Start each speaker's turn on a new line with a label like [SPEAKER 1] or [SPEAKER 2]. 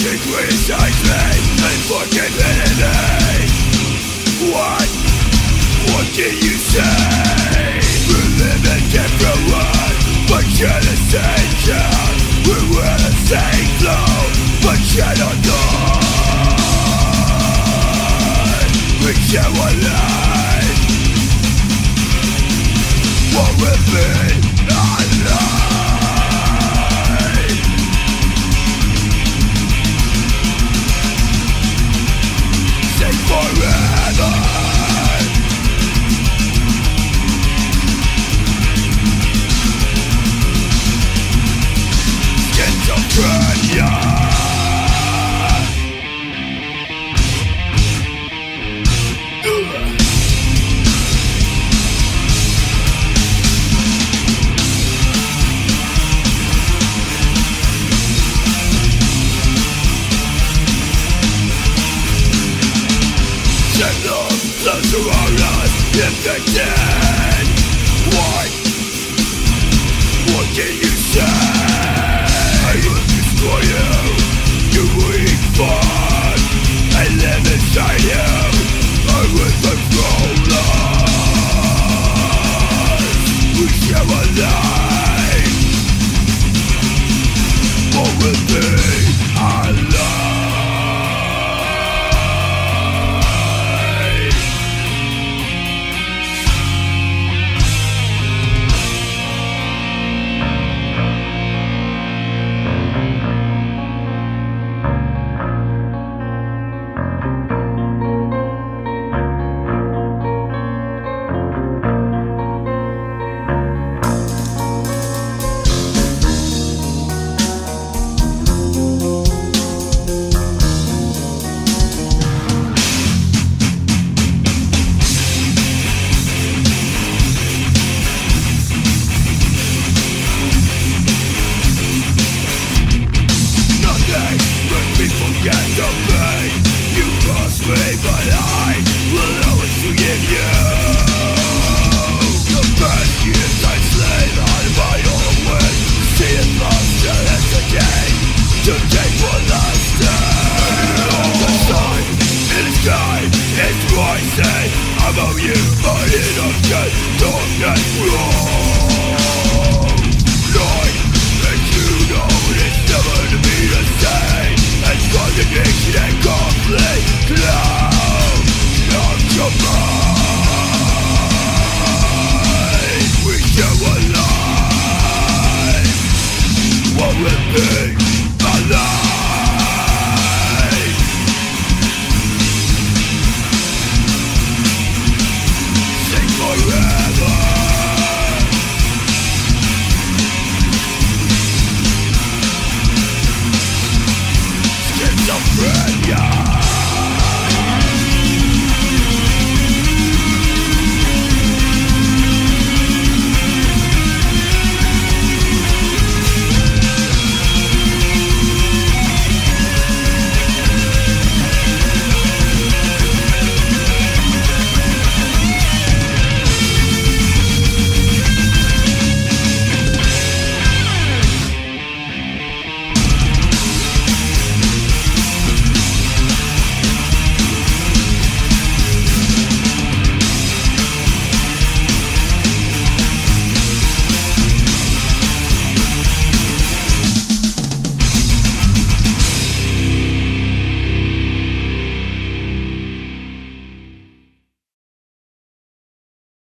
[SPEAKER 1] can criticize me and forgive enemy What, what can you say? We live in different worlds, but share the same ground We wear the same clothes, but cannot die We share one life What will be Set up the surrounders infected What? What can you say? I will destroy you You weak fuck I live inside you I will control us We share a life What you why say about you but again darkness wrong mind